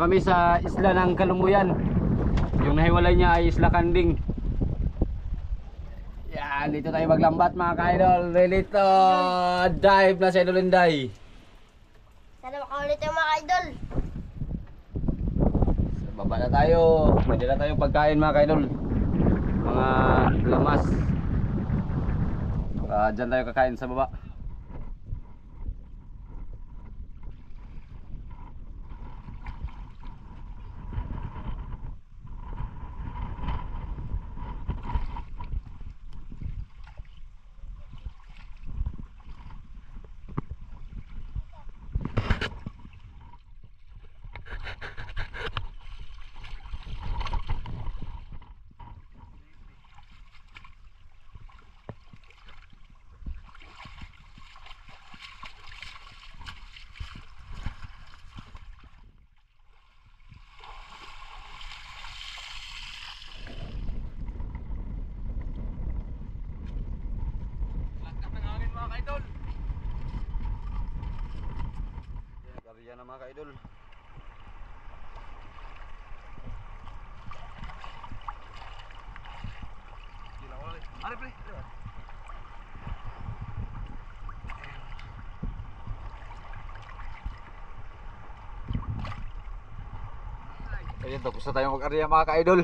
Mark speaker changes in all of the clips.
Speaker 1: nandito na kami sa isla ng Kalumuyan. Yung nahiwalay niya ay Isla Kanding. Yan, dito tayo maglambat mga ka-idol. Ready to dive na sa Idol Inday.
Speaker 2: Sana makaulit yung mga idol.
Speaker 1: Sa baba na tayo. May dala tayong pagkain mga ka-idol. Mga lamas. Ah, dyan tayo kakain sa baba. Na mga ka-idol. Ayun, tapos na tayong mag-area mga ka-idol.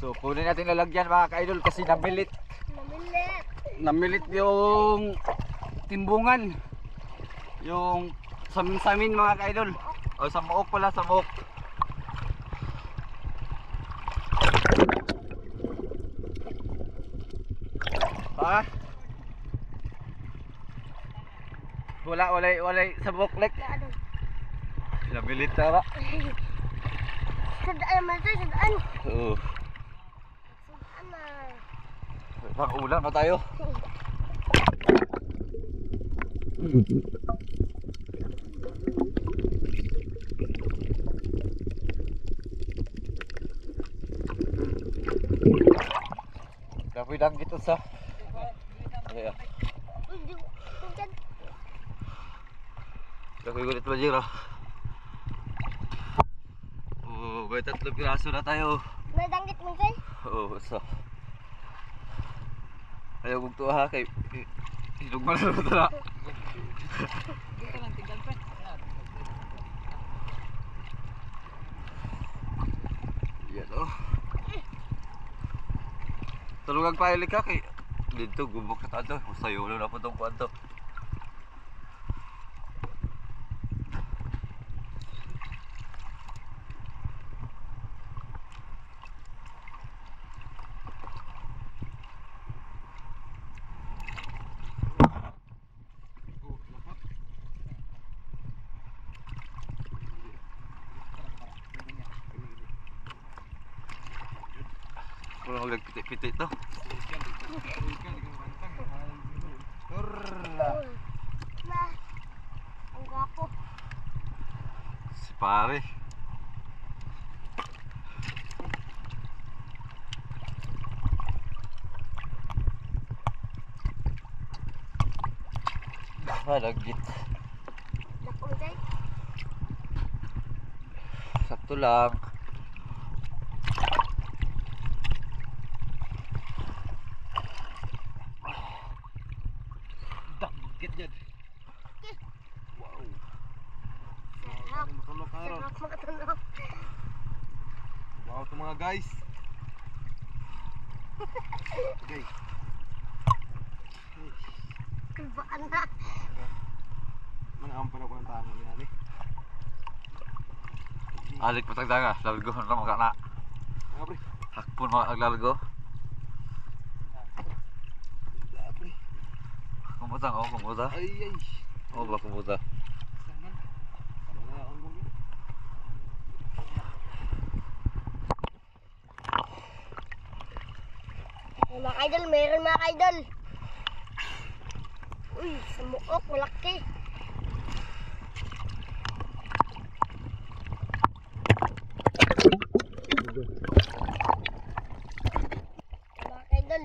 Speaker 1: So kunin natin lalagyan mga ka-idol kasi namilit.
Speaker 2: Namilit.
Speaker 1: Namilit yung timbungan. Yung samin-samin mga ka-idol. O sa muok pala, sa muok. Ha? Wala, wala, wala sa muok lek.
Speaker 2: Ano?
Speaker 1: Namilit na ba?
Speaker 2: Sa daan naman tayo, sa daan.
Speaker 1: Oo.
Speaker 2: Sa daan na.
Speaker 1: Tayo. Dapoy lang gitu sa. Ah.
Speaker 2: Tingkan.
Speaker 1: Dapoy gulit ba jira? Oh, may tatlong piraso na tayo.
Speaker 2: Nadanggit mo tayo.
Speaker 1: Oo, so. Ayaw kong tuwa kay Hinugman na naman na. Yan oh. Tulungan pa ilik ka kay dito gumok na tayo. Sayo na po itong kwanto. Kurang ulang pitik-pitik to.
Speaker 2: Na. Ang gwapo.
Speaker 1: Si pare. Malagit.
Speaker 2: Mo tayo.
Speaker 1: Sakto lang. Dagit yan. Wow.
Speaker 2: Sarap. Sarap makatulog.
Speaker 1: Wow to mga guys. Okay.
Speaker 2: Kulbaan na.
Speaker 1: Mga ampal Alik patagdaga, lalgo na mga na.
Speaker 3: Ah.
Speaker 1: Hakpon mga.
Speaker 3: Ah, pre.
Speaker 1: Kumusta oh, kumusta.
Speaker 3: Ay, ay.
Speaker 1: Oh, ba kumusta.
Speaker 3: Ano mga
Speaker 2: idol, meron mga idol. Uy, sa muok, malaki. Mga idol,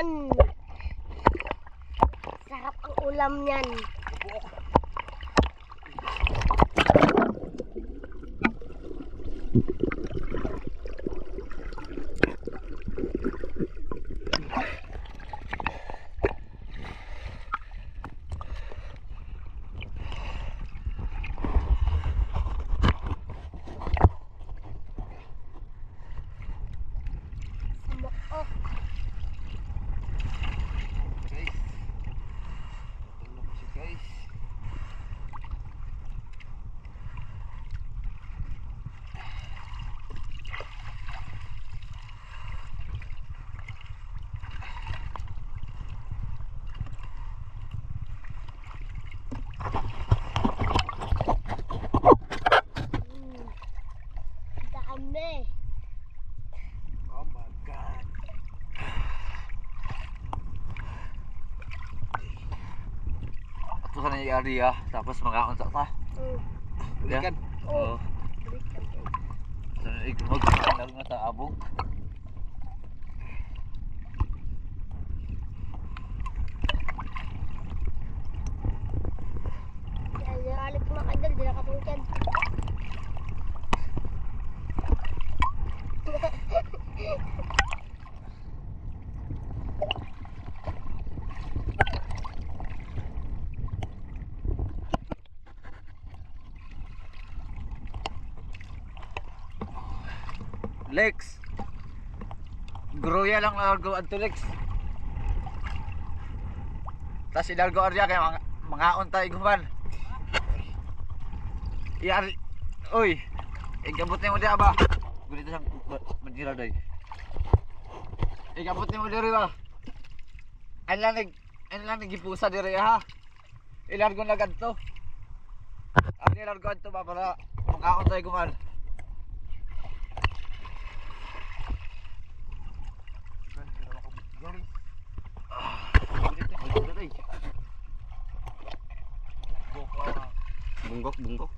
Speaker 2: naman. Sarap ang ulam niyan. Sa muok.
Speaker 3: Guys. Ano ko si guys?
Speaker 2: Hmm. Dami.
Speaker 3: Oh my God.
Speaker 1: Na area, tapos mga unsa ta.
Speaker 2: Hmm.
Speaker 3: Ulikan.
Speaker 1: Oo.
Speaker 2: Balikan kayo.
Speaker 1: Sa na igmog sa nga Lex. Groya lang largo adto Lex. Tas ilargo arya kay mga mga untay guman. Yari. Uy. Igabot ni mo diha ba? Gunito sang manira day. Igabot ni mo diri ba? Lang nag ano lang nagipusa diri ha. Ilargo na gadto. Ang ilargo adto ba para mga untay guman.
Speaker 3: Bunggok, bunggok.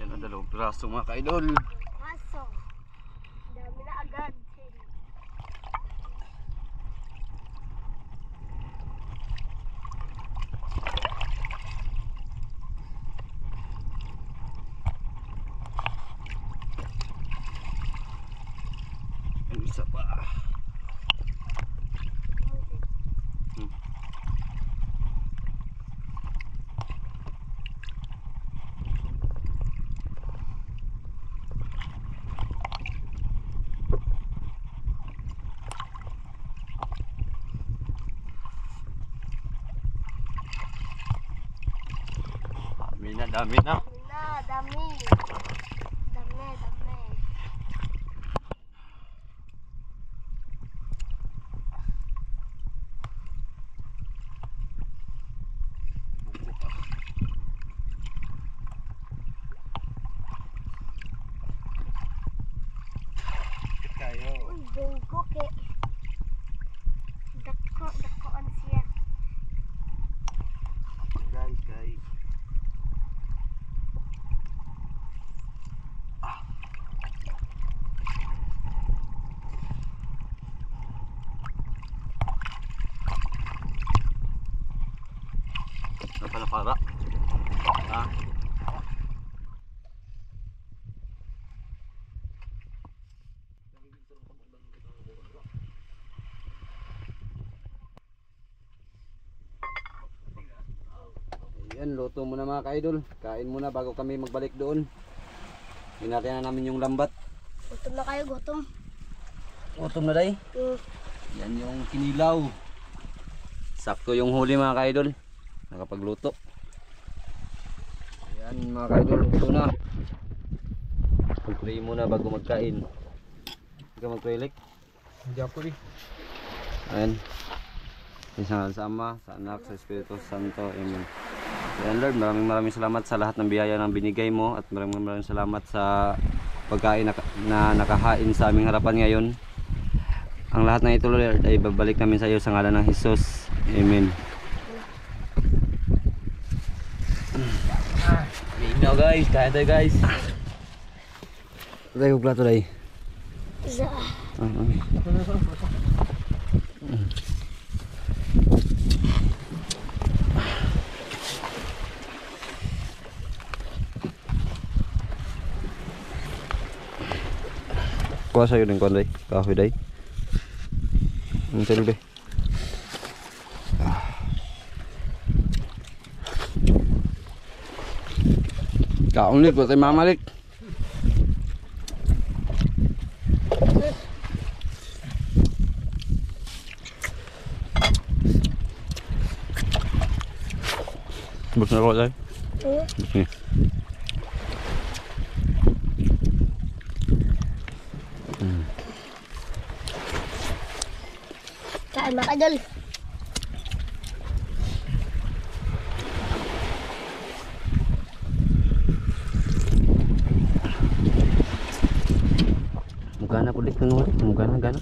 Speaker 3: Yan ang dalawang piraso mga ka-idol.
Speaker 2: Dami na,
Speaker 3: dami na. Dami
Speaker 2: dami. Dami, dami.
Speaker 3: Kayo.
Speaker 2: Uy, bungko ke. Dako, dakoan siya.
Speaker 3: Guys, guys. Pala para? Ha? Yan, luto muna mga ka-idol. Kain muna bago kami magbalik doon. Hinatihan na namin yung lambat.
Speaker 2: Gutom na kayo, gutom.
Speaker 3: Utom na day.
Speaker 2: Mm.
Speaker 3: Yan yung kinilaw. Sakto yung huli mga ka-idol. Nakapagluto.
Speaker 1: Yan mga ka-idol, ito na. Mag-pray muna bago magkain. Hindi ka mag-pray like?
Speaker 3: Hindi ako eh.
Speaker 1: Ayan. Isang sa Ama, sa Anak, sa Espiritu Santo. Amen. Ayan Lord, maraming maraming salamat sa lahat ng biyaya na binigay mo at maraming maraming salamat sa pagkain na, na nakahain sa aming harapan ngayon. Ang lahat na ito Lord ay babalik namin sa iyo sa ngalan ng Jesus. Amen. Minaw guys, kaya tayo guys. Tayo plato tayo.
Speaker 2: Isa.
Speaker 1: Ah, ah. Kuha sa'yo din kuha day. Kahoy day. Ang tulog day. Kaon ulit, patay mamalik. Bus na ako tayo.
Speaker 2: Hmm?
Speaker 1: Sige.
Speaker 2: Kain mga
Speaker 1: ng wala.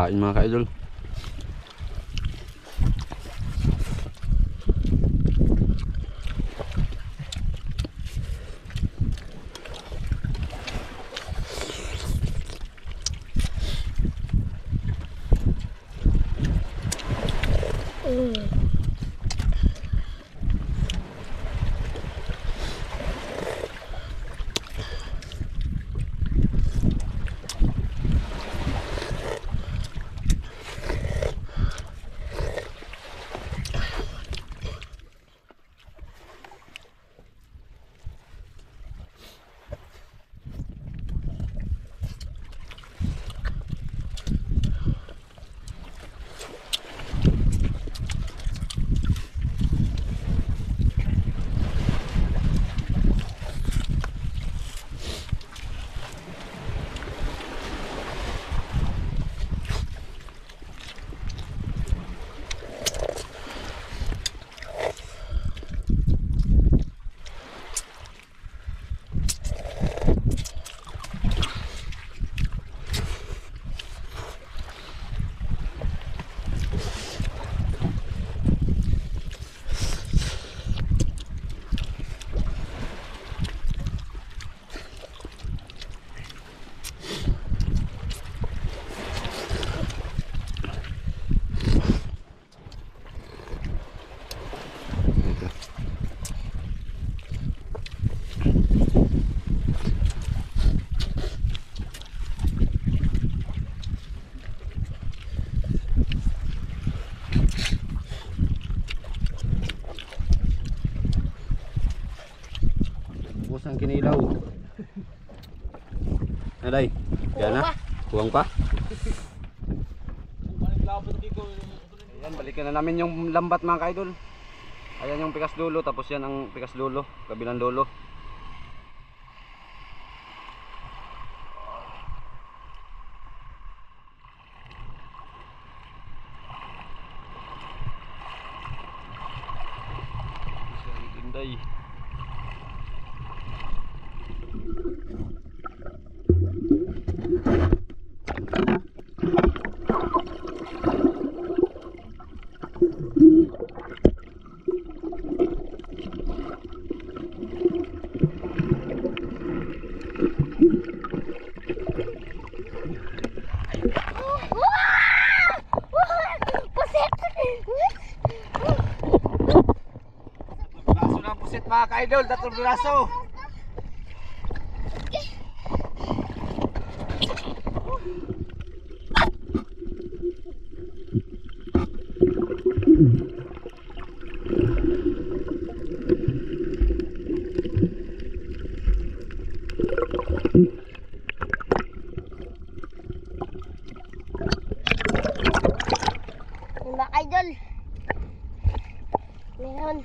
Speaker 1: Hmm, kain mga ka-idol.
Speaker 2: Bus ang kinilaw. Aday, yan na. Kuwang pa. Ayan, balikan na namin yung lambat mga kaidol. Ayan yung pikas dulo, tapos yan ang pikas dulo, kabilang dulo.
Speaker 3: Mga ka-idol, tatlong piraso.
Speaker 2: Mga idol. Meron.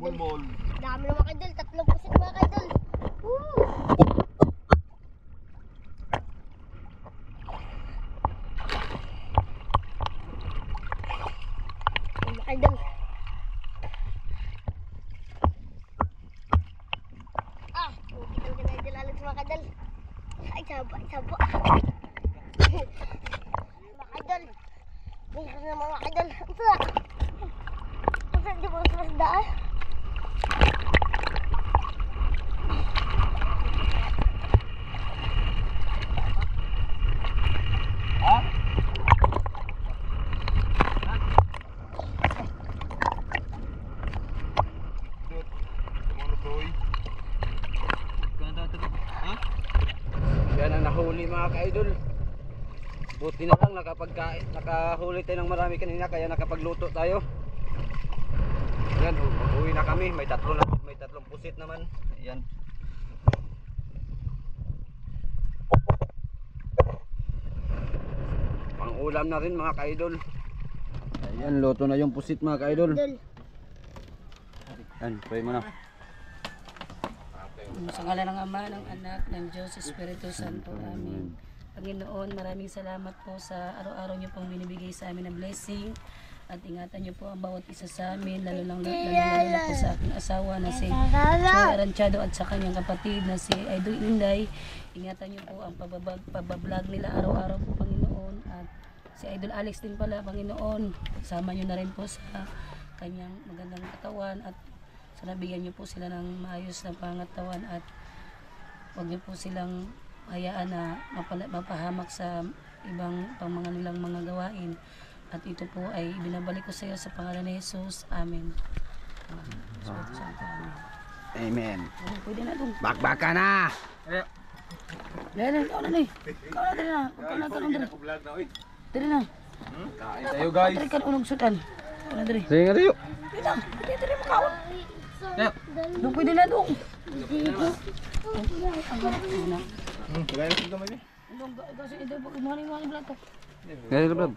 Speaker 3: Bulbol.
Speaker 2: Dami ng mga idol. Tatlong pusit mga idol. Woo! Mga idol. Ah, kita ka na idol alat mga idol. Ay, sabo, sabo. mga idol. Meron na mga idol. Ito. Ito, di ba sa daan?
Speaker 1: Yan ang nahuli mga ka-idol. Buti na lang nakapagkain, nakahuli tayo ng marami kanina kaya nakapagluto tayo. Yan, u- uwi na kami. May tatlo na, may tatlong pusit naman. Yan. Pang ulam na rin mga ka-idol. Ayan, luto na yung pusit mga ka-idol.
Speaker 2: Idol.
Speaker 1: Yan, pray mo na.
Speaker 4: Sa ngala ng Ama, ng Anak, ng Diyos, Espiritu Santo. Amen. Panginoon, maraming salamat po sa araw-araw niyo pong binibigay sa amin na blessing. At ingatan niyo po ang bawat isa sa amin, lalo lang lalo, lalo na po sa aking asawa na si Joy Aranchado at sa kanyang kapatid na si Idol Inday. Ingatan niyo po ang pababag, pabablog nila araw-araw po, Panginoon. At si Idol Alex din pala, Panginoon. Sama niyo na rin po sa kanyang magandang katawan at sana bigyan niyo po sila ng maayos na pangatawan at huwag niyo po silang hayaan na mapala, mapahamak sa ibang pang mga nilang mga gawain. At ito po ay binabalik ko sa iyo sa pangalan ni Jesus. Amen. Amen. Pwede na dun.
Speaker 1: Bakbaka na!
Speaker 4: Dali na, ikaw na ni. Ikaw na, dali na. Ikaw na, ikaw na, dali. Dali na.
Speaker 3: Kain tayo guys.
Speaker 4: Dali ka na unong sudan. Ikaw na, dali.
Speaker 1: Sige nga tayo.
Speaker 4: Dali na. Dali, dali, makaon. Dong, pwede na, dong. Ang ganap ko na.
Speaker 3: Kaya na gamay ni.
Speaker 4: Dong, ikaw si Idol, pag imuha ni mga ni Blato.
Speaker 1: Ganyan lang.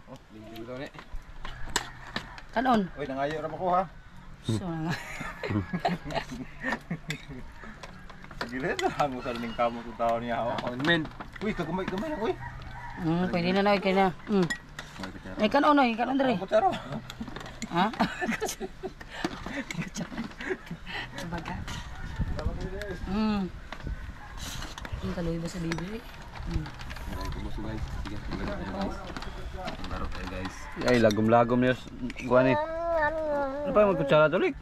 Speaker 4: Kanon.
Speaker 3: Uy, nangayo ra mo ko ha.
Speaker 4: So, nga.
Speaker 3: Sige rin, hango sa ning kamo kung tao niya ako. Men. Uy, kagumay gamay na uy.
Speaker 4: Hmm, pwede na na, kaya na. Hmm. Ay, kanon, ay, kanon, dali.
Speaker 3: Kutsara.
Speaker 4: Ha? Sabaga. Hmm. Ang kaloy ba sa bibi? Hmm.
Speaker 1: Ay, lagom-lagom niya. Kuha ni. Ano pa yung magkutsara tulik?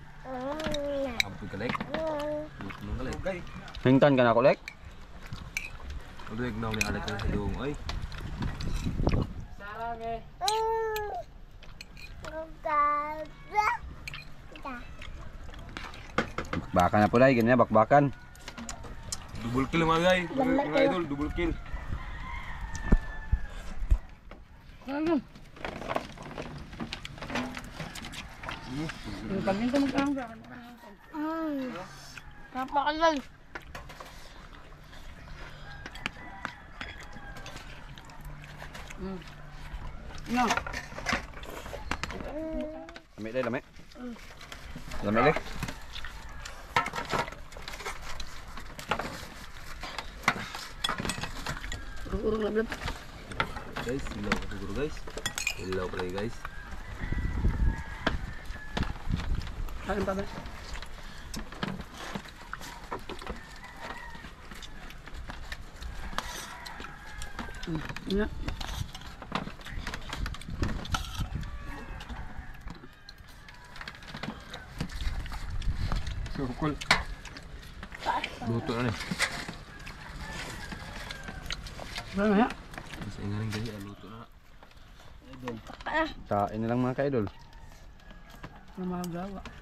Speaker 1: Hingtan ka na kulik? Bakbakan na pula, ganyan bakbakan.
Speaker 5: Double kill mga guys. Mga idol, double kill. Ilaw pala guys.
Speaker 4: Kain pa ba? Hmm. Nga.
Speaker 3: Sukul.
Speaker 5: Luto na ni.
Speaker 4: Ano ya?
Speaker 5: Mas ingaling gaya, luto na.
Speaker 1: Kain na lang mga ka-idol.
Speaker 4: Ano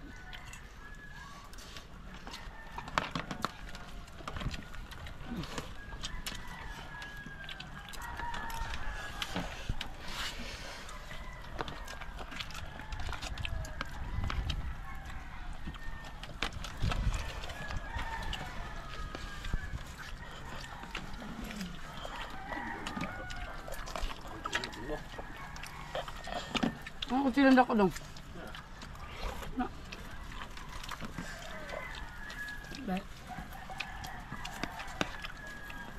Speaker 4: kutsilan ako dong.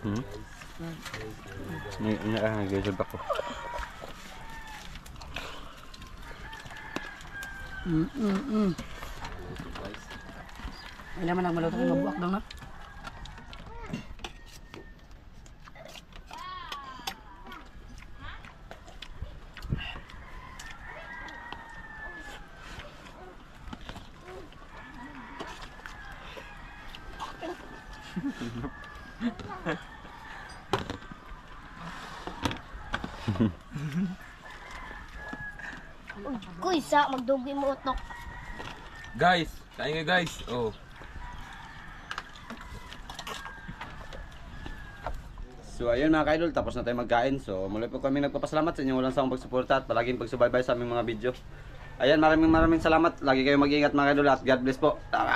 Speaker 1: Hmm? Ni ni ah nag-isip ako.
Speaker 4: Mm, mm, mm. Ay naman ang maluto ng mabuak dong na.
Speaker 2: Kuy, sa magdugi mo utok.
Speaker 5: Guys, kain nga guys. Oh.
Speaker 1: So ayun mga ka-idol, tapos na tayo magkain. So muli po kami nagpapasalamat sa inyong walang sawang pagsuporta at palaging pagsubaybay sa aming mga video. Ayan, maraming maraming salamat. Lagi kayo mag-ingat mga ka-idol at God bless po. Tara!